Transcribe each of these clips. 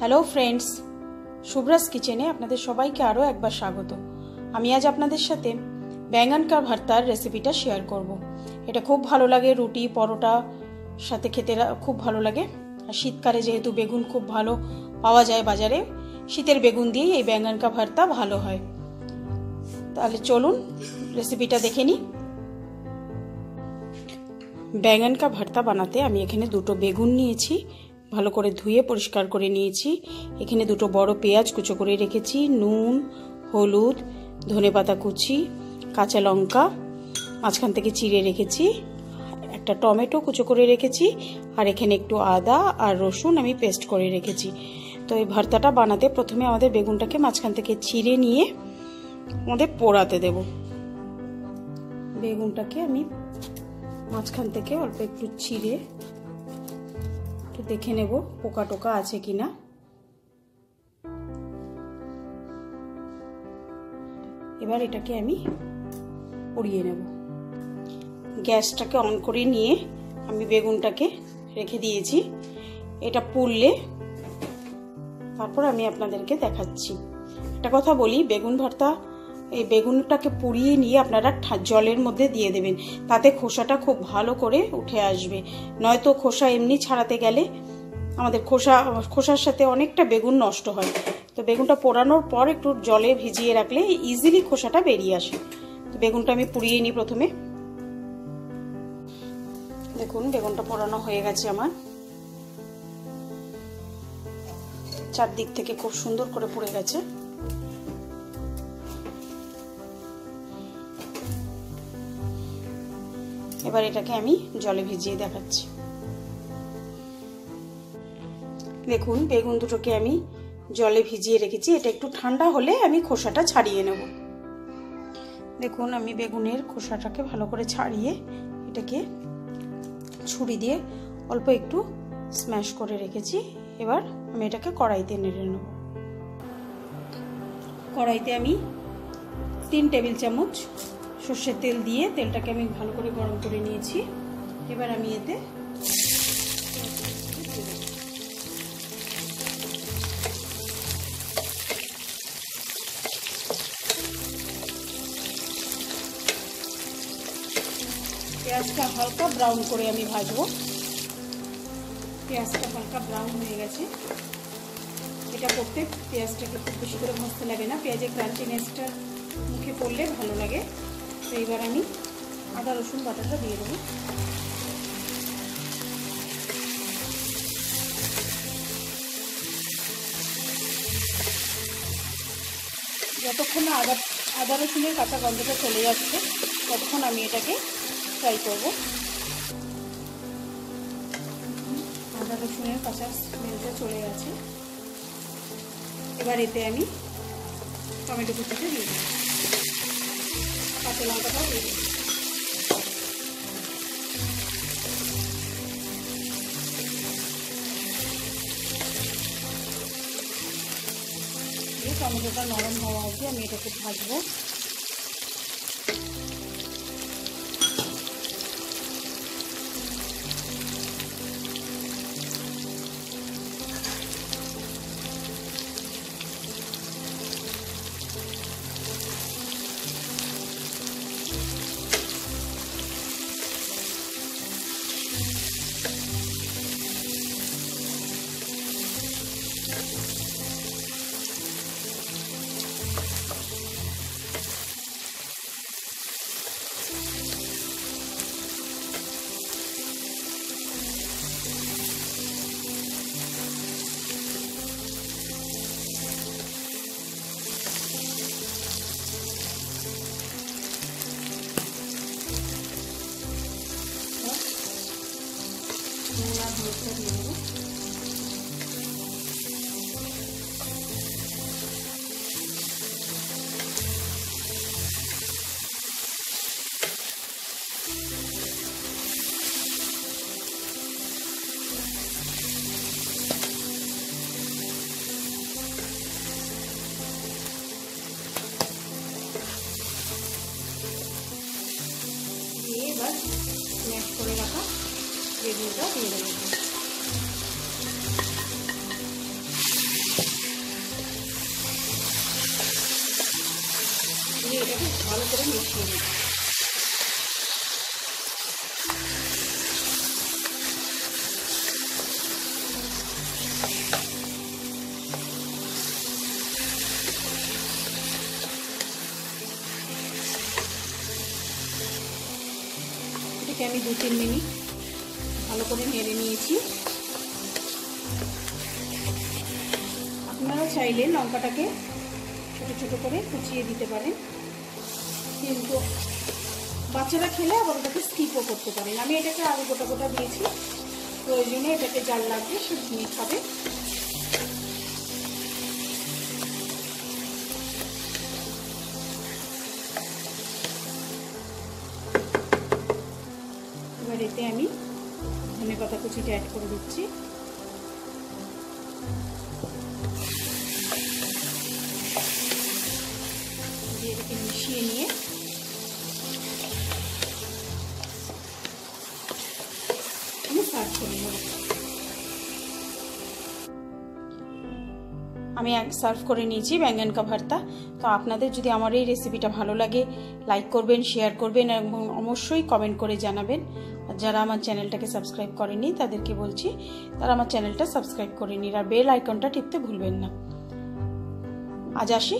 Hello friends শুভ্রাস কিচেনে আপনাদের সবাইকে আরও একবার স্বাগত। আমি আজ আপনাদের সাথে ব্যাঙ্গান কা ভর্তার রেসিপিটা শেয়ার করব। এটা খুব ভালো লাগে, রুটি, পরোটা সাথে খেতে খুব ভালো লাগে। আর শীতকালে যেহেতু বেগুন খুব ভালো পাওয়া যায় বাজারে, শীতের বেগুন দিয়েই এই ব্যাঙ্গান কা ভর্তা ভালো হয়। তাহলে চলুন রেসিপিটা দেখে নিই। ব্যাঙ্গান কা ভর্তা বানাতে আমি এখানে দুটো বেগুন নিয়েছি। ভালো করে ধুয়ে পরিষ্কার করে নিয়েছি। এখানে দুটো বড় পেঁয়াজ কুচো করে রেখেছি, নুন, হলুদ ধনে পাতা কুচি, কাঁচা লঙ্কা, মাঝখান থেকে চিড়ে রেখেছি, একটা টমেটো কুচো করে রেখেছি, আর এখানে একটু আদা আর রসুন আমি পেস্ট করে রেখেছি। তো এই ভর্তাটা বানাতে প্রথমে আমাদের বেগুনটাকে মাঝখান থেকে চিড়ে নিয়ে আমাদের পোড়াতে দেব। বেগুনটাকে আমি মাঝখান থেকে অল্প একটু চিড়ে একটু দেখে নেব পোকা টোকা আছে কিনা। এবার এটাকে আমি পড়িয়ে নেব। গ্যাসটাকে অন করে নিয়ে আমি বেগুনটাকে রেখে দিয়েছি। এটা পুড়লে তারপর আমি আপনাদেরকে দেখাচ্ছি। একটা কথা বলি, বেগুন ভর্তা এই বেগুনটাকে পুড়িয়ে নিয়ে আপনারা জলের মধ্যে দিয়ে দেবেন। তাতে খোসাটা খুব ভালো করে উঠে আসবে। নয়তো খোসা এমনি ছাড়াতে গেলে আমাদের খোসা, খোসার সাথে অনেকটা বেগুন নষ্ট হয়। তো বেগুনটা পোড়ানোর পর একটু জলে ভিজিয়ে রাখলে ইজিলি খোসাটা বেরিয়ে আসে। তো বেগুনটা আমি পুড়িয়ে নিই প্রথমে। দেখুন, বেগুনটা পোড়ানো হয়ে গেছে আমার। চারদিক থেকে খুব সুন্দর করে পুড়ে গেছে। এবার এটাকে আমি জলে ভিজিয়ে দেখাচ্ছি। দেখুন, বেগুন দুটোকে আমি জলে ভিজিয়ে রেখেছি। এটা একটু ঠান্ডা হলে আমি খোসাটা ছাড়িয়ে নেব। দেখুন, আমি বেগুনের খোসাটাকে ভালো করে ছাড়িয়ে এটাকে ছুরি দিয়ে অল্প একটু স্ম্যাশ করে রেখেছি। এবার আমি এটাকে কড়াইতে নেড়ে নেব। কড়াইতে আমি তিন টেবিল চামচ সর্ষের তেল দিয়ে তেলটাকে আমি ভালো করে গরম করে নিয়েছি। এবার আমি এতে পেঁয়াজটা হালকা ব্রাউন করে আমি ভাজবো। পেঁয়াজটা হালকা ব্রাউন হয়ে গেছে। এটা করতে পেঁয়াজটাকে খুব বেশি করে ভাজতে লাগে না। পেঁয়াজের ক্রাঞ্চিনেসটা মুখে পড়লে ভালো লাগে। তো এবার আমি আদা, রসুন, বাটাটা দিয়ে দেবো। যতক্ষণ না আদা আদা, রসুনের কাঁচা গন্ধটা চলে যাচ্ছে, ততক্ষণ আমি এটাকে ফ্রাই করব। আদা, রসুনের কাঁচা স্মেলটা চলে গেছে। এবার এতে আমি টমেটো কুচিটা দিয়ে দেবো। কাঁচা লঙ্কাটাও দিয়ে দেবো টমেটোটা নরম হওয়া অবধি আমি এটাকে ভাজবো হলুদটা দিয়ে দেবো দিয়ে এবার স্ম্যাশ করে রাখা বেগুনটা দিয়ে দেবো এটাকে ভালো করে মিশিয়ে নেব এটাকে আমি দু তিন মিনিট ভালো করে নেড়ে নিয়েছি। আপনারা চাইলে লঙ্কাটাকে ছোটো ছোটো করে কুচিয়ে দিতে পারেন। কিন্তু বাচ্চারা খেলে আবার ওটাকে স্কিপও করতে পারেন আমি এটাকে আরও গোটা গোটা দিয়েছি। প্রয়োজনে এটাকে জাল লাগবে সে নিয়ে খাবে এবার এতে আমি ধনে পাতা কুচিটা অ্যাড করে দিচ্ছি। দিয়ে মিশিয়ে নিয়ে আমি এক সার্ভ করে নিয়েছি ব্যাঙ্গান কা ভর্তা। তো আপনাদের যদি আমার এই রেসিপিটা ভালো লাগে লাইক করবেন শেয়ার করবেন এবং অবশ্যই কমেন্ট করে জানাবেন। আর যারা আমার চ্যানেলটাকে সাবস্ক্রাইব করেনি তাদেরকে বলছি, তারা আমার চ্যানেলটা সাবস্ক্রাইব করে নিন আর বেল আইকনটা টিপতে ভুলবেন না। আজ আসি,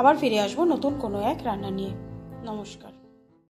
আবার ফিরে আসব নতুন কোনো এক রান্না নিয়ে। নমস্কার।